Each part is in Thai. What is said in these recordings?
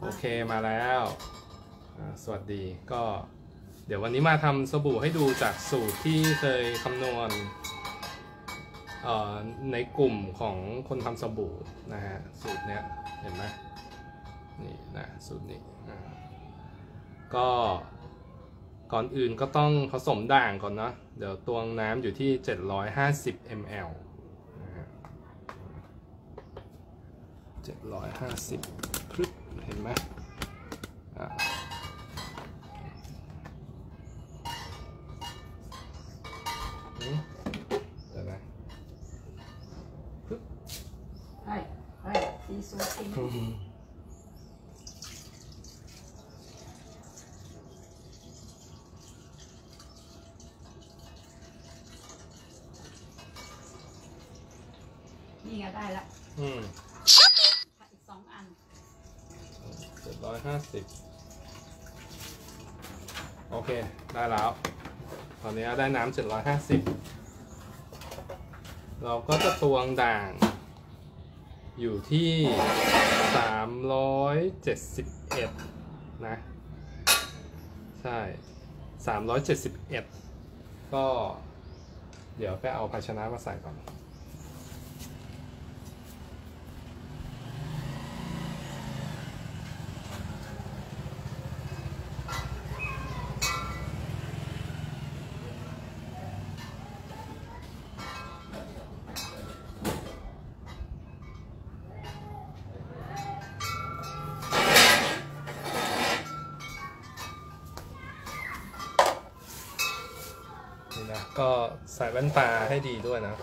โอเคมาแล้วสวัสดีก็ เดี๋ยววันนี้มาทำสบู่ให้ดูจากสูตรที่เคยคำนวณในกลุ่มของคนทำสบู่นะฮะสูตรเนี้ยเห็นไหมนี่นะสูตรนี้ก็ก่อนอื่นก็ต้องผสมด่างก่อนเนาะเดี๋ยวตวงน้ำอยู่ที่ 750 ml 750พรึบ เห็นไหมอ่า อืมเดี๋ยวนะ เฮ้ยเฮ้ยสีสวยจริงนี่ไงได้ละ อืม ค่ะอีกสองอัน เจ็ดร้อยห้าสิบโอเค ได้แล้ว ตอนนี้ ได้น้ำ750 เราก็จะตวงด่างอยู่ที่ 371 นะ ใช่ 371 ก็เดี๋ยวไปเอาภาชนะมาใส่ก่อน ดีด้วยนะ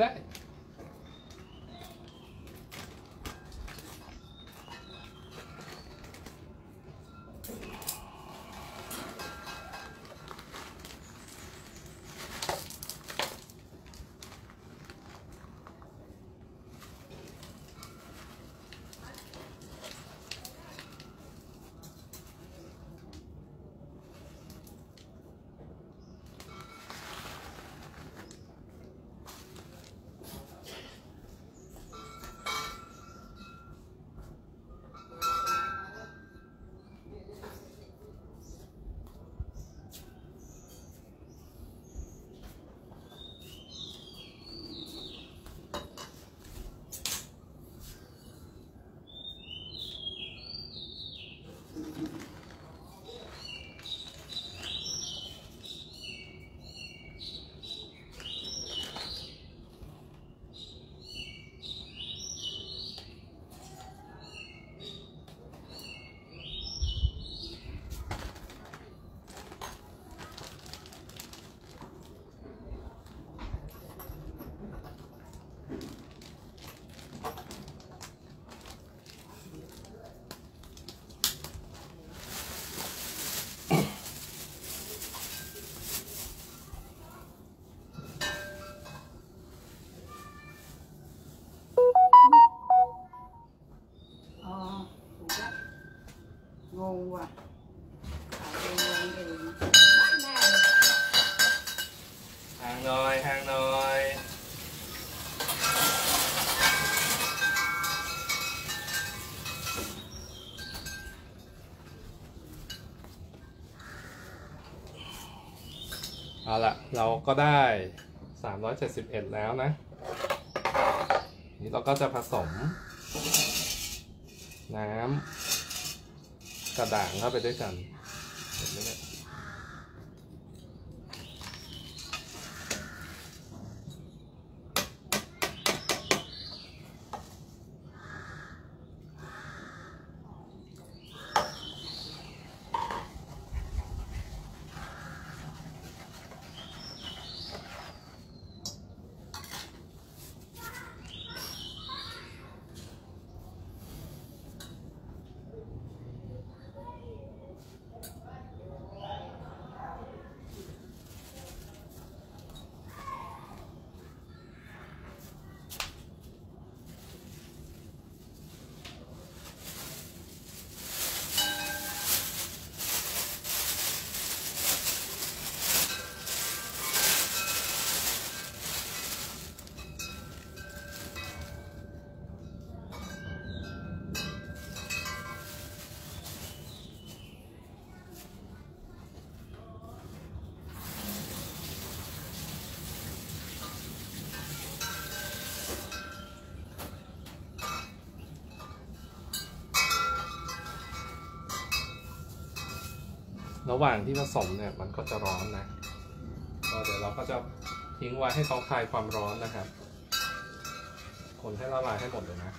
ครั งว่ะขายเองงงเองห่างหน่อยห่างหน่อยเอาละเราก็ได้ 371 แล้วนะ นี่เราก็จะผสม น้ำ กระด่างเข้าไปด้วยกันเห็นไหมเนี่ย ระหว่างที่ผสมเนี่ยมันก็จะร้อนนะ ก็เดี๋ยวเราก็จะทิ้งไว้ให้เขาคลายความร้อนนะครับ คนให้ละลายให้หมดเลยนะ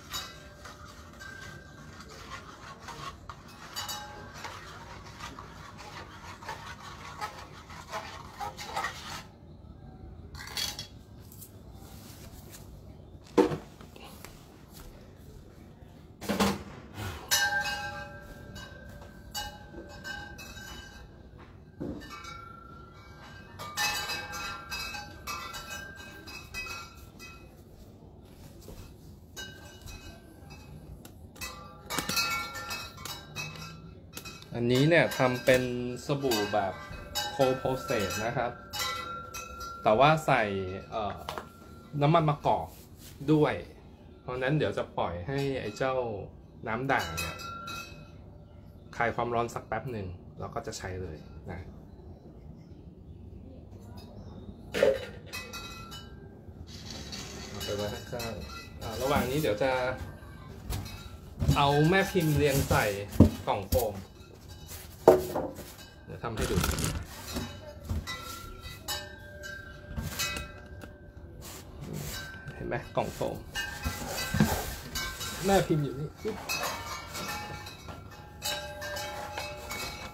เนี่ยทำเป็นสบู่แบบโคโพเซตนะครับ แต่ว่าใส่น้ำมันมะกอกด้วย เพราะนั้นเดี๋ยวจะปล่อยให้ไอ้เจ้าน้ำด่างเนี่ยคลายความร้อนสักแป๊บหนึ่งแล้วก็จะใช้เลยนะเอาไปไว้ข้างๆระหว่างนี้เดี๋ยวจะเอาแม่พิมพ์เรียงใส่กล่องโฟม ทำให้ดูเห็นไหมกล่องโฟมแม่พิมพ์อยู่นี่ปึ๊บ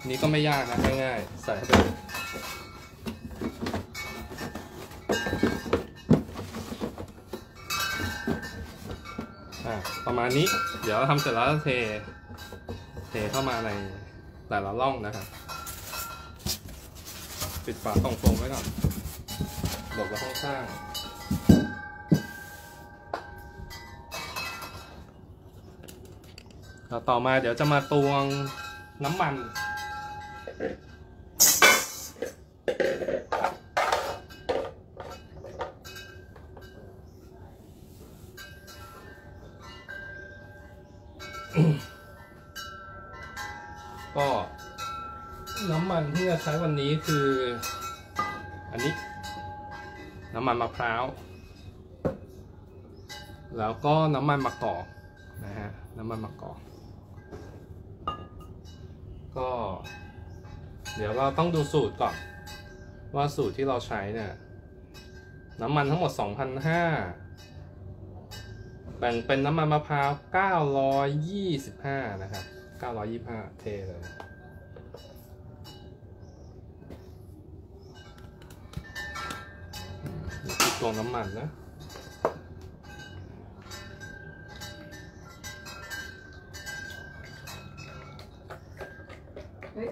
นี่ก็ไม่ยากนะง่ายๆ ใส่เข้าไปเลยอะประมาณนี้ เดี๋ยวทำเสร็จแล้วเท เทเข้ามาในแต่ละร่องนะครับ ปิดฝากล่องฟมไว้ก่อนหลบไว้ข้างๆแล้วต่อมาเดี๋ยวจะมาตวงน้ำมันก็ น้ำมันที่จะใช้วันนี้คือ อันนี้ น้ำมันมะพร้าว แล้วก็น้ำมันมะกอกนะฮะน้ำมันมะกอก ก็ เดี๋ยวเราต้องดูสูตรก่อน ว่าสูตรที่เราใช้เนี่ยน้ำมันทั้งหมด 2,500แบ่งเป็นน้ำมันมะพร้าว 925 นะครับ 925 เทเลย นี่คือตวงน้ำมันนะ เฮ้ย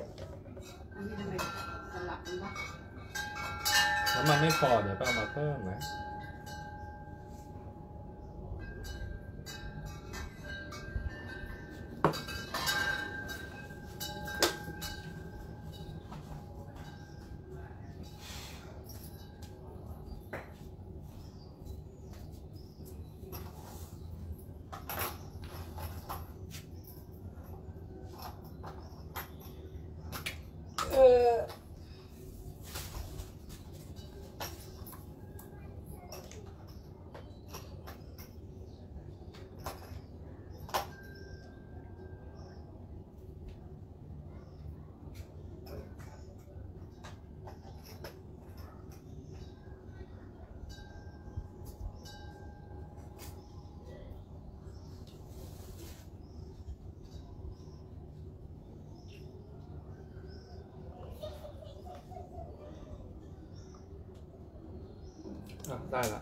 อันนี้ทำไมสลับมันวะ น้ำมันไม่พอเดี๋ยวไปเอามาเพิ่มนะ เอะได้ละ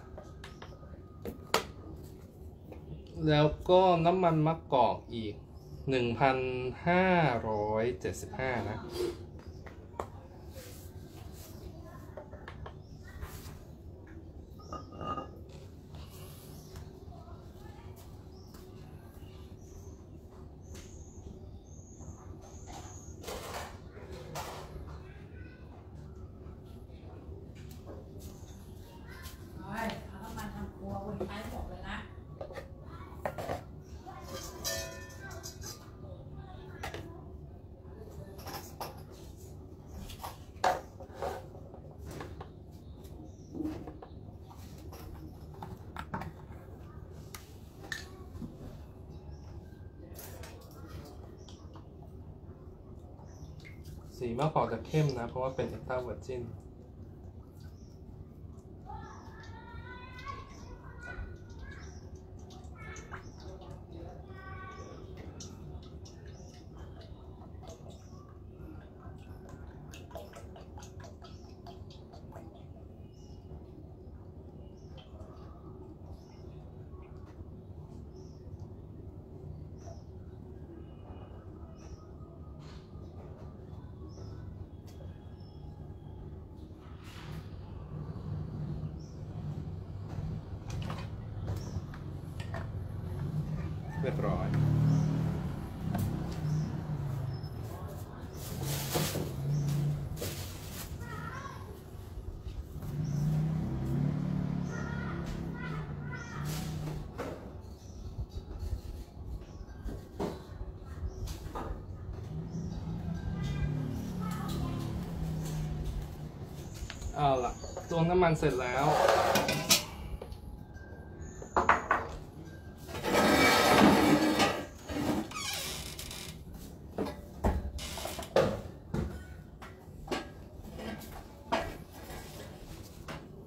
แล้วก็น้ำมันมะกอกอีก 1,575 นะ เฮ้ยเอาน้ำมันทำครัวเว้ยใช้หมดเลยนะ สีมากกว่าจะเข้มนะ เพราะว่าเป็นเอ็กซ์ตร้าเวอร์จิน เอาล่ะตวงน้ำมันเสร็จแล้ว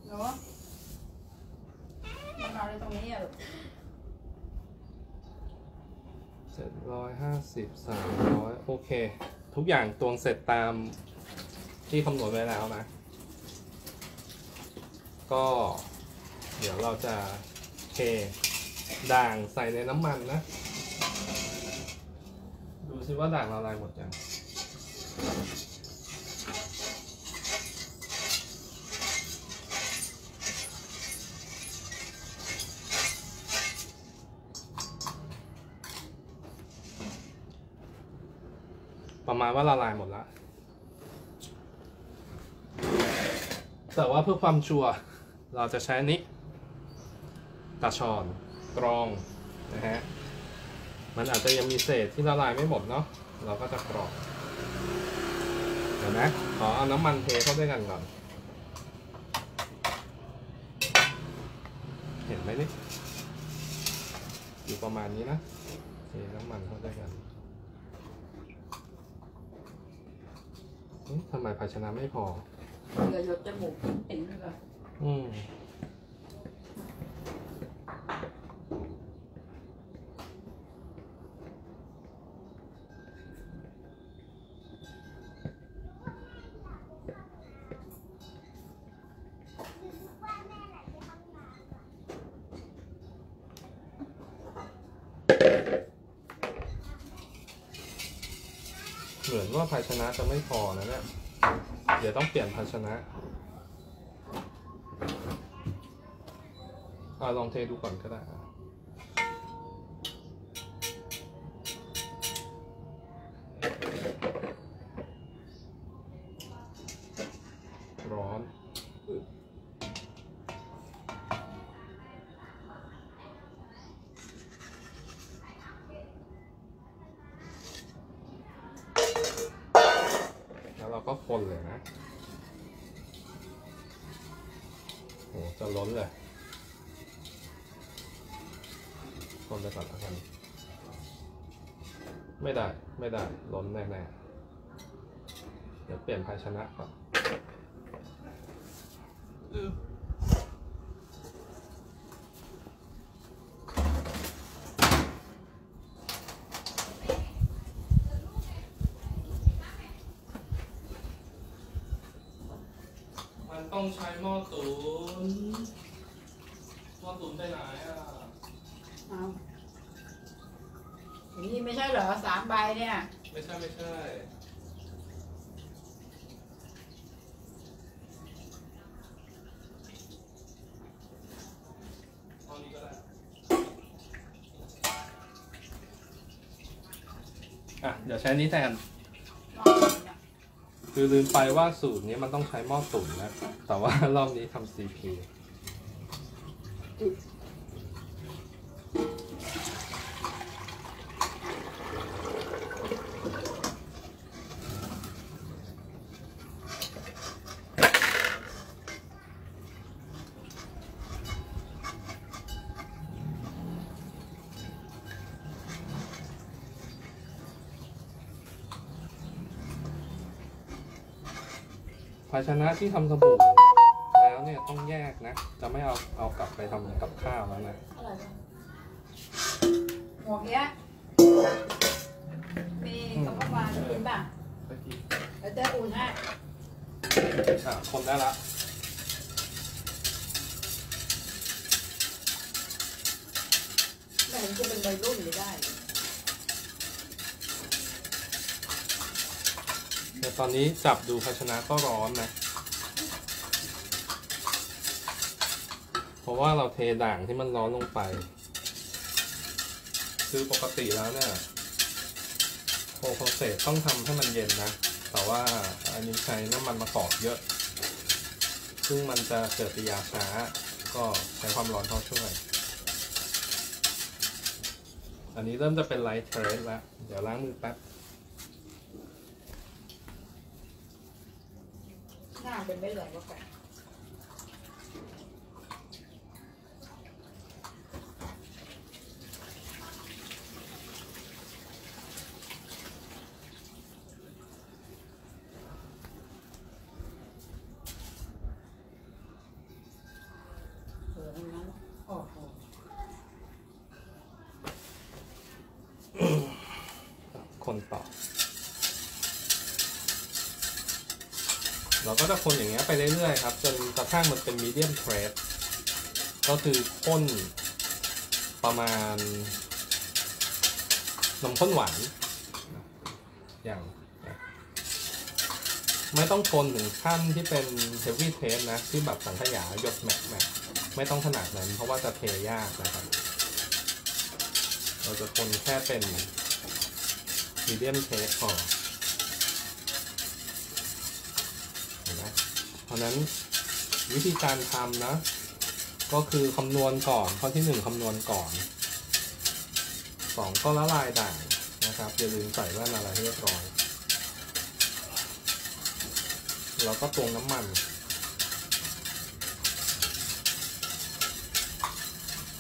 เนาะมันนอนในตรงนี้อะลูกเจ็ดร้อยห้าสิบสามร้อยโอเค ทุกอย่างตวงเสร็จตามที่คำนวณไว้แล้วนะ ก็ เดี๋ยวเราจะเทด่างใส่ในน้ำมันนะ ดูซิว่าด่างละลายหมดยังประมาณว่าละลายหมดแล้วแต่ว่าเพื่อความชัวร์ เราจะใช้อันนี้ตาชอนกรองนะฮะมันอาจจะยังมีเศษที่ละลายไม่หมดเนาะเราก็จะกรองเดี๋ยวนะขอเอาน้ำมันเทเข้าด้วยกันก่อน เห็นไหมนี่อยู่ประมาณนี้นะเทน้ำมันเข้าด้วยกันทำไมภาชนะไม่พอเหลือหยดจมูกเห็นเลย อืมเหมือนว่าภาชนะจะไม่พอนะเนี่ย เดี๋ยวต้องเปลี่ยนภาชนะ อ่าลองเทดูก่อนก็ได้ร้อนแล้วเราก็คนเลยนะโหจะล้นเลย นไปก่อนแล้วกัน ไม่ได้ ไม่ได้ ล้นแน่ๆ เดี๋ยวเปลี่ยนภาชนะก่อนอึ๊บมันต้องใช้หม้อตุ๋น ตุนไปไหนอะ เอาอย่างนี้ไม่ใช่เหรอสามใบ เนี่ย ไม่ใช่ไม่ใช่เอานี้ก็ได้อะ เดี๋ยวใช้นี้แทนรอบนี้เนี่ยคือลืมไปว่าสูตรนี้มันต้องใช้หม้อตุ๋นนะ แต่ว่ารอบนี้ทำ CP ภ ชนะที่ทำสบู่แล้วเนี่ยต้องแยกนะ จะไม่เอาเอากลับไปทำกับข้าวแล้วนะอะไรวะหมวกเนี้ยมีกระเพาะปลากินป่ะไปกินแล้วจะอุ่นให้อะคนได้ละ ไม่เห็นจะเป็นวัยรุ่นเลยได้เลย แต่ตอนนี้จับดูภาชนะก็ร้อนนะ เพราะว่าเราเทด่างที่มันร้อนลงไป คือปกติแล้วเนี่ยโคโคเซตต้องทำให้มันเย็นนะ แต่ว่าอันนี้ใช้น้ำมันมะกอกเยอะ ซึ่งมันจะเกิดปฏิกิริยาช้า ก็ใช้ความร้อนเข้าช่วย อันนี้เริ่มจะเป็นไลท์เทรสแล้ว เดี๋ยวล้างมือแป๊บ หน้าเป็นไม่เหลืองก็แปลก เอองั้นโอ้โห คนต่อ เราก็จะคนอย่างเงี้ยไปเรื่ อยๆครับ จนกระทั่งมันเป็นมีเดียมเทรดก็คือข้นประมาณนมข้นหวานอย่างไม่ต้องคนถึงขั้นที่เป็นเฮฟวี่เทสนะ ที่แบบสังขยาหยดแมกแมกไม่ต้องขนาดนั้น เพราะว่าจะเทยากนะครับ เราจะคนแค่เป็นมีเดียมเทสพอเห็นไหมเพ ราะนั้นวิธีการทำนะ ก็คือคำนวณก่อนข้อที่หนึ่งคำนวณก่อนสองก็ละลายด่างนะครับอย่าลืมใส่แว่นอะไรให้เรียบร้อยแล้วก็ตวงน้ำมัน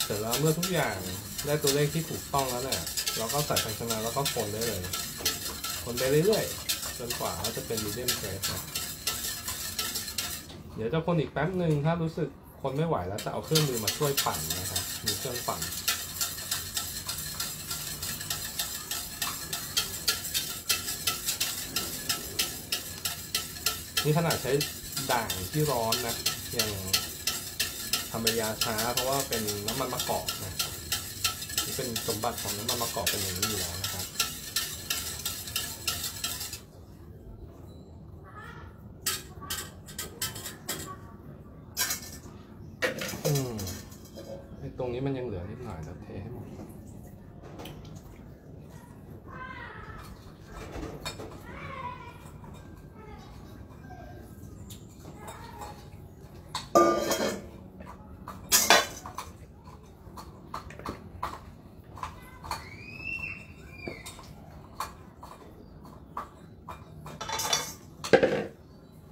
เสร็จแล้วเมื่อทุกอย่างได้ตัวเลขที่ถูกต้องแล้วเนี่ยเราก็ใส่ภาชนะแล้วก็คนได้เลย คนไปเรื่อยๆจนกว่าเขาจะเป็นมีเดียมเทสนะ เดี๋ยวจะคนอีกแป๊บหนึ่งถ้ารู้สึกคนไม่ไหวแล้วจะเอาเครื่องมือมาช่วยปั่นนะครับมีเครื่องปั่นนี่ขนาดใช้ด่างที่ร้อนนะยังทำระยะช้าเพราะว่าเป็นน้ำมันมะกอกนะนี่เป็นสมบัติของน้ำมันมะกอกเป็นอย่างนี้อยู่แล้วนะครับ อืมไอ้ ตรงนี้มันยังเหลือนิดหน่อยแล้วเทให้หมด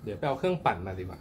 เดี๋ยวไปเอาเครื่องปั่นมาดีกว่า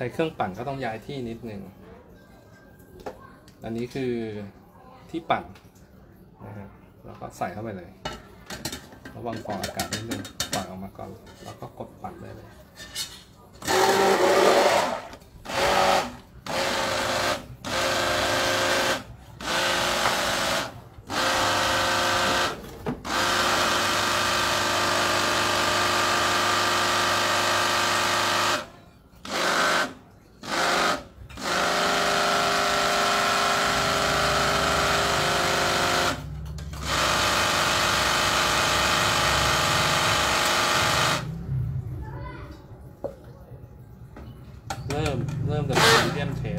ใช้เครื่องปั่นก็ต้องย้ายที่นิดหนึ่ง อันนี้คือที่ปั่นนะฮะแล้วก็ใส่เข้าไปเลย ระวังฟองอากาศนิดนึงปล่อยออกมาก่อน แล้วก็กดปั่นได้เลย เริ่มเริ่มจากมีเดียมเทส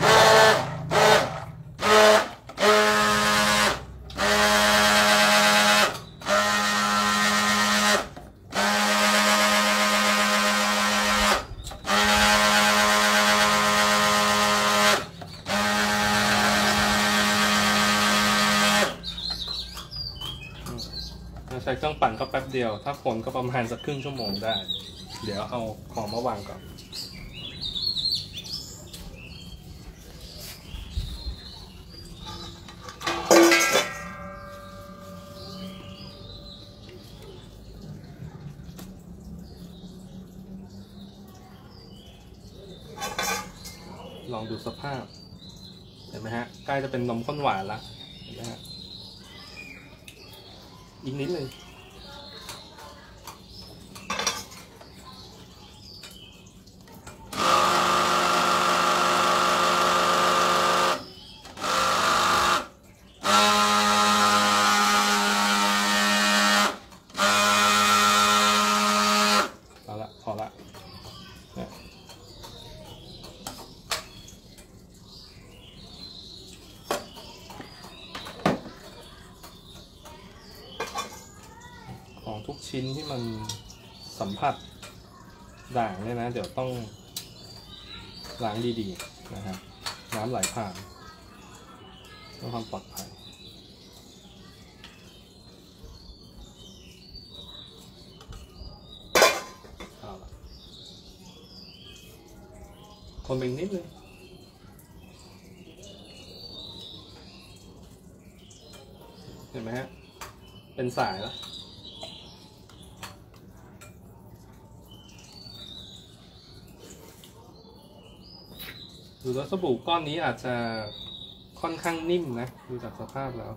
ใช้เครื่องปั่นก็แป๊บเดียว ถ้าคนก็ประมาณสักครึ่งชั่วโมงได้ เดี๋ยวเอาของมาวางก่อนลองดูสภาพ เห็นไหมฮะ ใกล้จะเป็นนมข้นหวานละเห็นไหมฮะ อีกนิดเอาละพอละเนี่ย ของทุกชิ้นที่มันสัมผัส ด่างเนี่ยนะ เดี๋ยวต้องล้างดีๆนะครับ น้ำไหลผ่านเพื่อความปลอดภัยเอาละคนไปอีนิดนึงเห็นไหมฮะ เป็นสายแล้ว ดูแล้วสบู่ก้อนนี้อาจจะค่อนข้างนิ่มนะ ดูจากสภาพแล้ว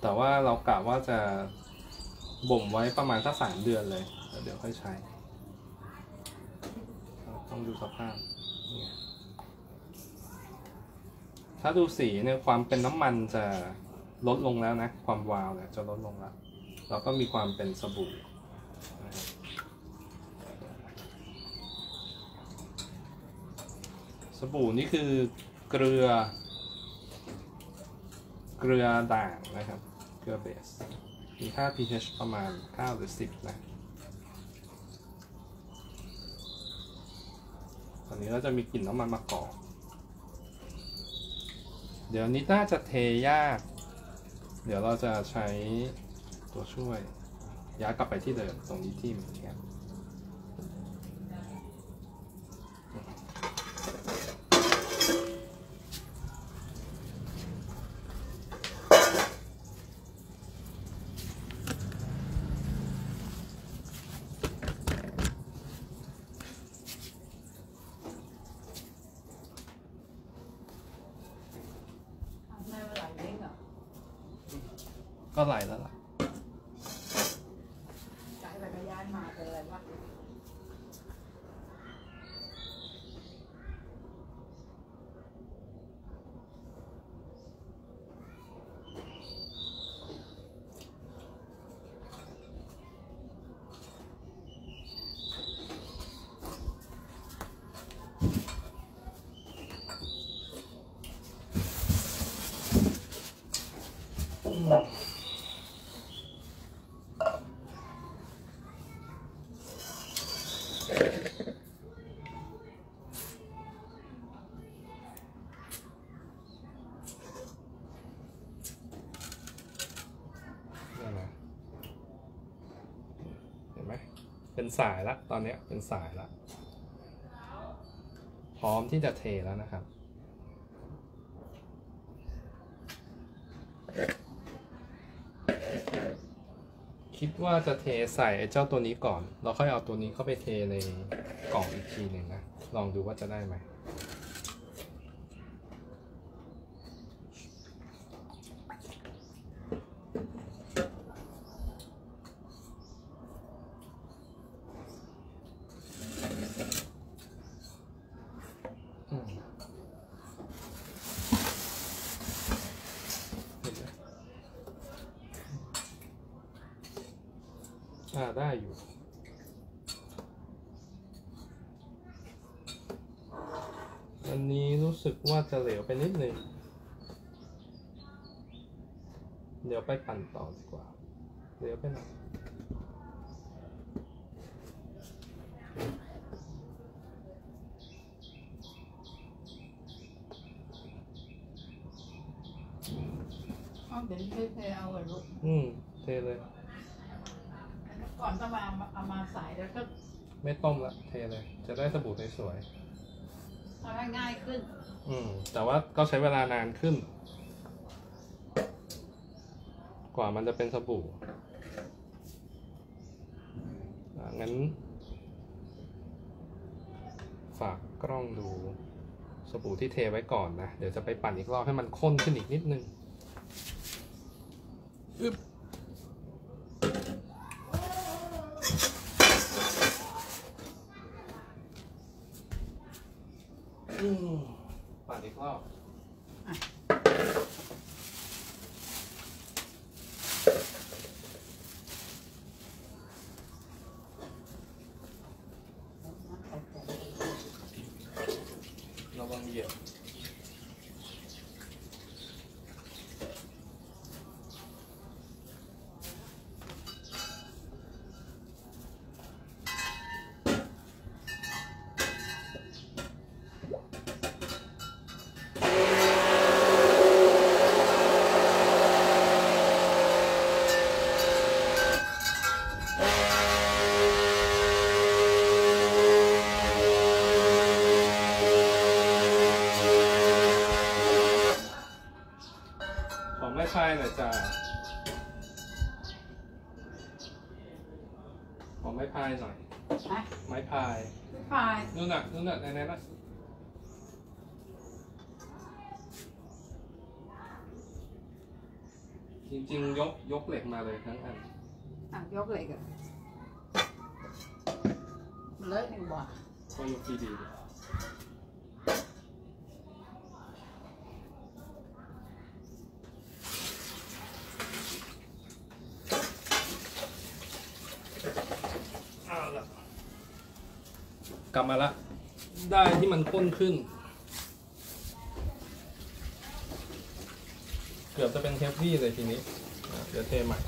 แต่ว่าเรากะว่าจะบ่มไว้ประมาณสักสามเดือนเลยแล้วเดี๋ยวค่อยใช้ ต้องดูสภาพ ถ้าดูสีเนี่ยความเป็นน้ำมันจะลดลงแล้วนะ ความวาวเนี่ยจะลดลงแล้ว เราก็มีความเป็นสบู่นะครับ บู่นี่คือเกลือ เกลือด่างนะครับ เกลือเบส มีค่า pH ประมาณ 9 หรือ 10 นะ ตอนนี้เราจะมีกลิ่นน้ำมันมะกอก เดี๋ยวนี้น่าจะเทยาก เดี๋ยวเราจะใช้ตัวช่วยย้ายกลับไปที่เดิมตรงนี้ที่เหมือนกัน เป็นสายแล้วตอนนี้เป็นสายแล้วพร้อมที่จะเทแล้วนะครับ ว่าจะเทใส่ไอ้เจ้าตัวนี้ก่อน เราค่อยเอาตัวนี้เข้าไปเทในกล่องอีกทีหนึ่งนะ ลองดูว่าจะได้ไหม อืมเห็นไหมอ่าได้อยู่ อันนี้รู้สึกว่าจะเหลวไปนิดนึง เดี๋ยวไปปั่นต่อดีกว่าเหลวไปหน่อยเอาเดี๋ยวนี้เทเอาเลยลูกอืม เทเลย ก่อนต้องมาเอามาใส่แล้วก็ไม่ต้มละ เทเลย จะได้สบู่สวยทำให้ง่ายขึ้น ๆอืม แต่ว่าก็ใช้เวลานานขึ้น กว่ามันจะเป็นสบู่อ่างั้น ฝากกล้องดูสบู่ที่เทไว้ก่อนนะ เดี๋ยวจะไปปั่นอีกรอบให้มันข้นขึ้นอีกนิดนึงอึ๊บอืมปั่นอีกรอบ ระ จ้าของไม่พายหน่อยนะไม้พาย พายนู่นน่ะนู่นน่ะไหนๆน่ะจริงๆ ยกยกเหล็กมาเลยทั้งอัน อะยกเลยกันเลอะหนึ่งบาทก็ยกดีๆดิเอาละ กลับมาละ ได้ที่มันข้นขึ้น เกือบจะเป็นเฮฟวี่เลยทีนี้ เดี๋ยวเทใหม่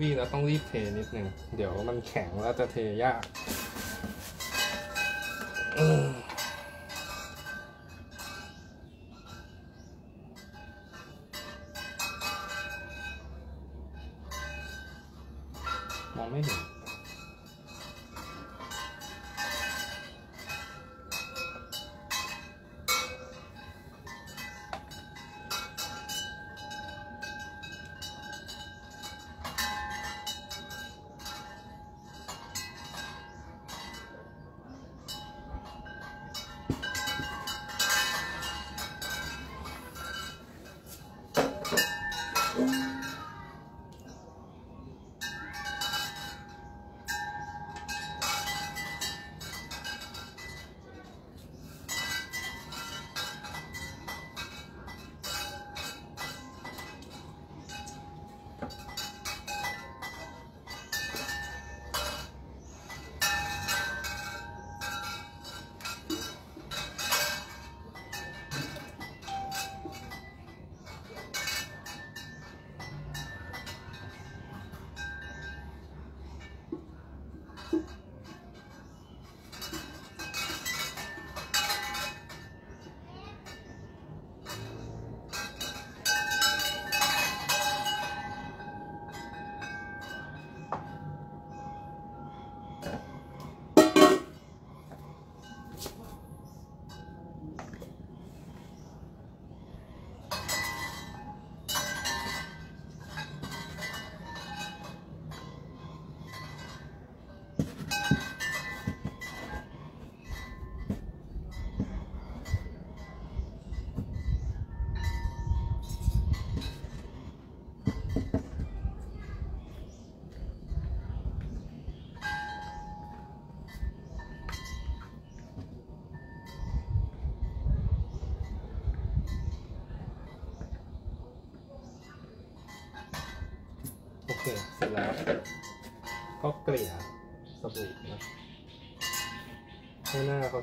วี่เราต้องรีบเทนิดหนึ่ง เดี๋ยวมันแข็งแล้วจะเทยาก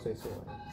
ให้หน้าเ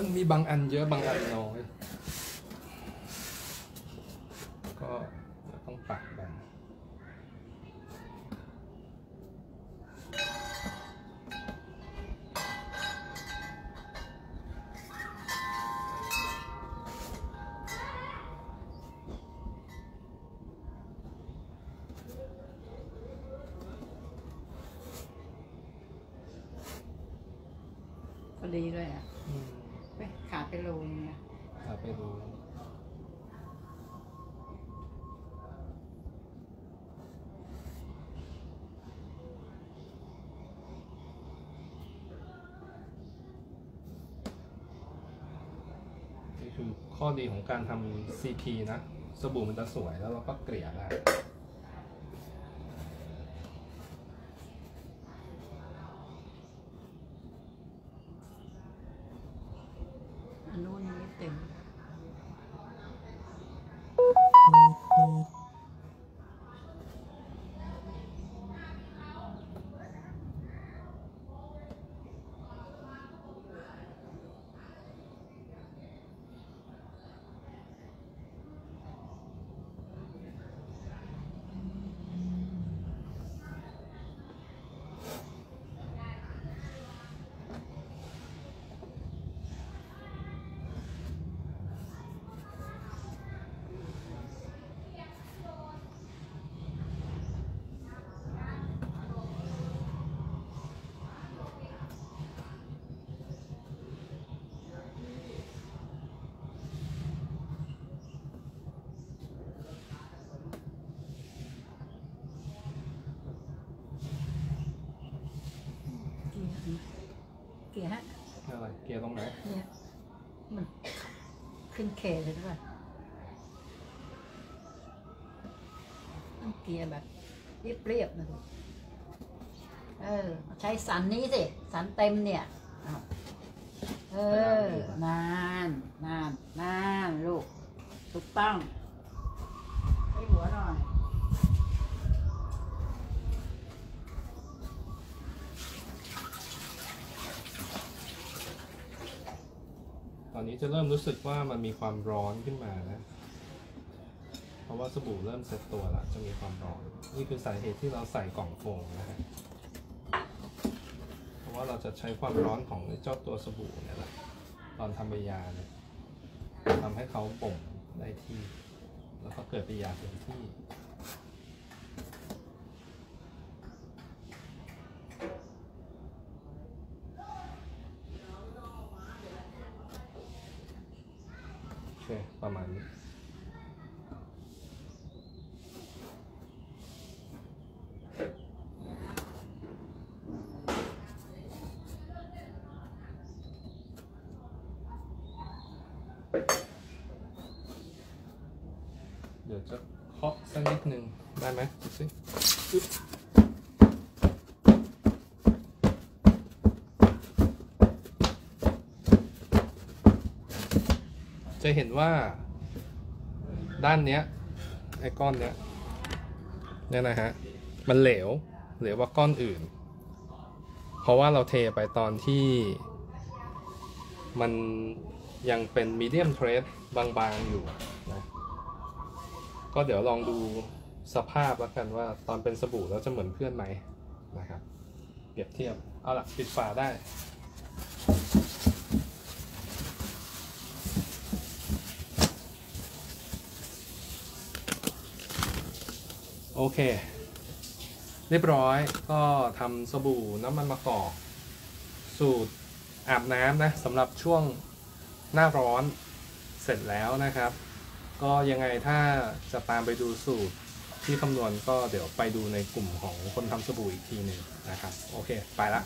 มันมีบางอันเยอะบางอันน้อย ก็ต้องปักแบ่ง พอดีด้วยอะเว้ยขาดไปโลนึงอะ ถ้าไปดู นี่คือข้อ ดีของการทำ CP นะ สบู่มันจะสวยแล้วเราก็เกลี่ยได้ อันนู้นยังไม่เต็ม เกียร์ฮะ อะไร เกลี่ยตรง ไหนเนี่ยมันขึ้นเคเลยด้วยต้องเกียร์แบบเรียบๆนะลูกเออ ใช้สันนี้สิ สันเต็มเนี่ย เออนานนานนานลูก ถูกต้องให้หัวหน่อย ต อนนี้จะเริ่มรู้สึกว่ามันมีความร้อนขึ้นมานะ เพราะว่าสบู่เริ่มเซ็ตตัวแล้วจะมีความร้อน นี่คือสาเหตุที่เราใส่กล่องโฟมนะฮะ เพราะว่าเราจะใช้ความร้อนของเจ้าตัวสบู่เนี่ยแหละตอนทำปิยาเนี่ยทำให้เขาป่งได้ที่ แล้วก็เกิดปิยาเป็นที่ โอเค ประมาณนี้ เเดี๋ยวจะเคาะสักนิดหนึ่งได้ไหมดูสิจะเห็นว่าด้านเนี้ยไอ้ก้อนเนี้ยเนี่ยนะฮะ มันเหลวเหลวกว่าก้อนอื่น เพราะว่าเราเทไปตอนที่มัน ยังเป็นมีเดียมเทรดบางๆอยู่นะก็เดี๋ยวลองดูสภาพแล้วกันว่าตอนเป็นสบู่แล้วจะเหมือนเพื่อนไหมนะครับเปรียบเทียบ เอาล่ะปิดฝาได้ โอเค เรียบร้อยก็ทำสบู่น้ำมันมะกอก สูตรอาบน้ำนะสำหรับช่วง หน้าร้อนเสร็จแล้วนะครับ ก็ยังไงถ้าจะตามไปดูสูตรที่คำนวณก็เดี๋ยวไปดูในกลุ่มของคนทำสบู่อีกทีหนึ่งนะครับ โอเค ไปละ